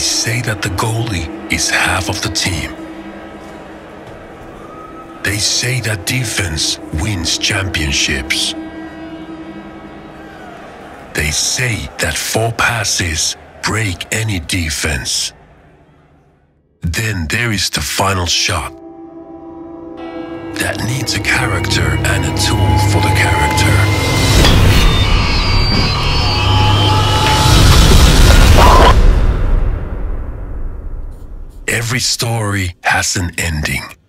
say that the goalie is half of the team. They say that defense wins championships. They say that four passes break any defense. Then there is the final shot that needs a character and a tool for the character. Every story has an ending.